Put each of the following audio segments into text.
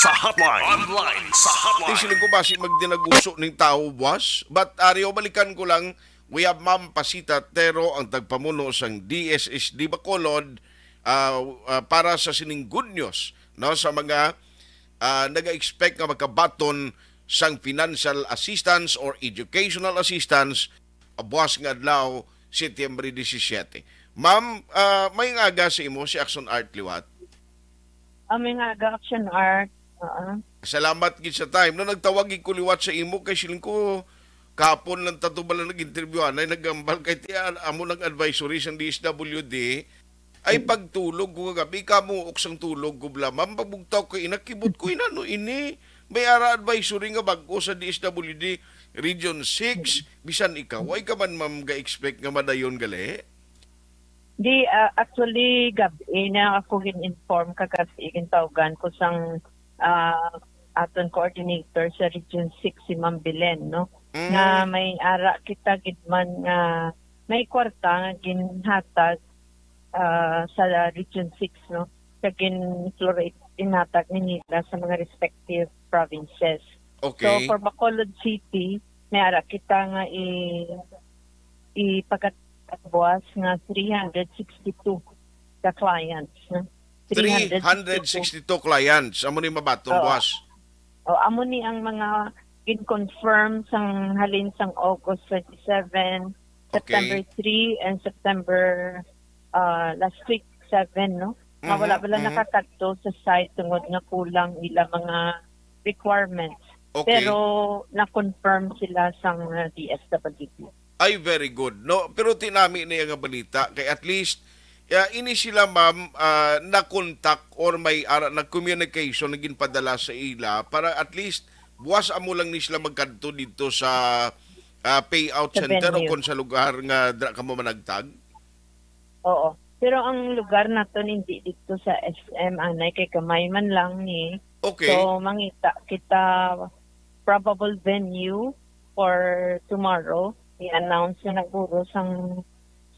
Sa hotline. Online. Sa hotline. sila ko basi magdinaguso ng tao, boss. But ariyo, balikan ko lang, we have Ma'am Pasita Tero, ang tagpamuno sang DSSD Bacolod, ah, ah, para sa sining good news no, sa mga ah, naga-expect nga magkabaton sang financial assistance or educational assistance uh, buwas nga adlaw Setyembre 17. Ma'am, ah, may ngaga sa imo si Action Art Liwat. Aming aga action art. Oo. Salamat gid sa time. No nagtawag gid ko liwat sa imo kay siling ko kahapon lang tato bala nag-interview anay nagambal kay tiya amo nag advisory sa DSWD ay pagtulog ko gabi ka mo uksang tulog ko bla ma'am pagbugtaw ko inakibot ko inano ini. May ara advisory nga bago sa DSWD Region 6 bisan ikaw. Ay ka man ma'am ga-expect nga madayon gali? Di, ah, actually, gabi na ako gin-inform kakasi tawagan ko sang ah, aton coordinator sa Region 6 si Ma'am Belen, no? Mm. Na may ara kita gidman nga may kwarta nga ginhatag ah, sa Region 6, no? Sa gin-fluorate inhatag ni nila sa mga respective provinces. okay So for Bacolod City, may ara kita nga i ipagkatbuas nga 362 ka clients. No? 362 clients amo ni mabaton Oo. boss O amo ni ang mga in-confirm sang halin sang August 27, September 3, and September uh, last week 7, no? Nga Mhm, wala wala mhm. nakakadto sa site tungod nga kulang ila mga requirements. okay Pero na-confirm sila sang uh, DSWD. ay very good no pero tinami na yung balita kay at least ya ini sila ma'am ah, na contact or may ara na communication naging padala sa ila para at least buwas amo lang ni sila magkadto dito sa ah, payout Sa center o venue. kung sa lugar nga dra ka mo managtag Oo. Pero ang lugar naton hindi dito sa SM anay kay kamay man lang ni. okay So mangita kita probable venue for tomorrow. I-announce na naguro sang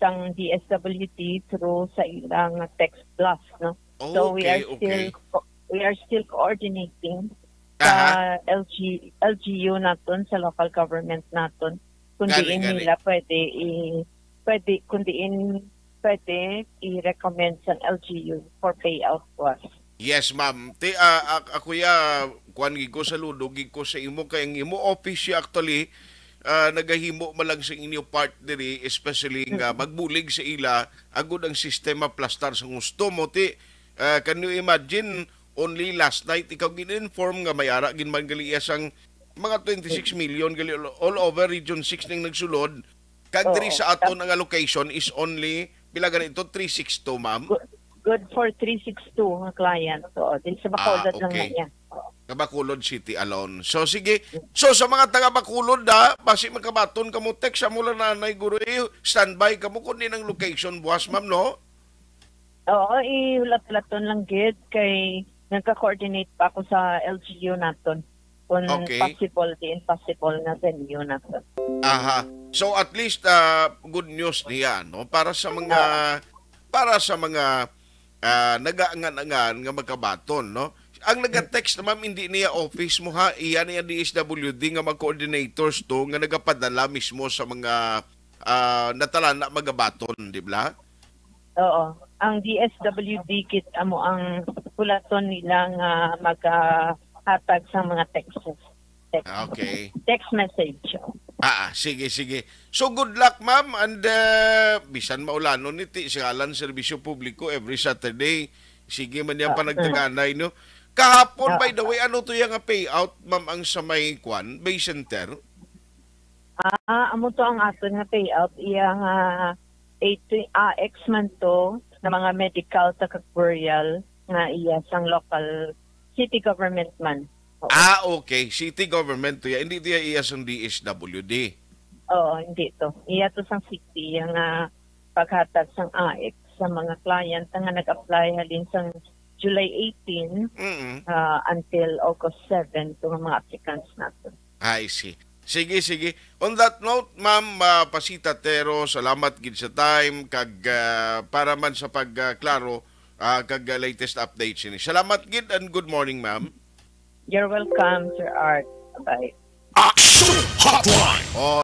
sang DSWD through sa ilang text blast no. So we are okay still okay we are still coordinating sa LG LGU naton sa local government naton kung Gani, diin gani. nila pwede i pwede kung diin pwede i-recommend sa LGU for payout to us. Yes, ma'am. Ti ah, ak- ako ya kuan gid ko sa ludo gid ko sa imo kay ang imo office actually ah, nagahimo man lang sa inyo part diri especially nga magbulig sa ila agud ang sistema plastar sa gusto mo ti ah, can you imagine only last night ikaw gin-inform nga may ara gin man gali sang mga 26 million gali all over region 6 ning nagsulod kag diri sa aton ang allocation is only pila ganito 362 ma'am Good, for 362 nga client. So, din sa Bacolod Ah, lang okay. na yan. Nga Bacolod City alone. So sige. So sa mga taga Bacolod da, basi magkabaton kamo text sa mula nanay guro eh, standby kamo kun ng location buwas ma'am no. Oo, ihulat-laton lang gid kay nagka-coordinate pa ako sa LGU naton. Kung Okay. possible, di impossible na venue naton. Aha. So at least uh, good news niya no para sa mga para sa mga uh, nagaangan-angan nga magkabaton no. Ang naga-text na ma'am hindi niya office mo ha, iyan niya DSWD nga mag-coordinators to nga nagapadala mismo sa mga uh, natala na magabaton, di ba? Oo. Ang DSWD kit amo ang pulaton nila nga maghatag sa mga texts. Text, Okay. text message. Ah, ah, sige, sige. So good luck, ma'am. And uh, bisan maulano ni ti sigalan serbisyo publiko every Saturday. Sige man yan Ah, panagtaganay, no? Kahapon, Ah. by the way, ano to yung payout, ma'am, ang sa may kwan, bay center? Ah, amo to ang aton nga payout iya nga 80 ah, X man to na mga medical takakburial nga iya sang local city government man. Oo. Ah, okay. City government to yan. Hindi to iya sa DSWD. Oo, hindi to. Iya to sang city iya nga paghatag sang AX sa mga client nga nag-apply halin sang July 18 Mm ah, until August 7 to mga applicants natin. I see. Sige, sige. On that note, ma'am ah, Pasita Tero, salamat gid sa time kag ah, para man sa pagklaro ah, kag ah, latest updates ini. Salamat gid and good morning, ma'am. You're welcome, Sir Art. Bye. Action Hotline. Oh,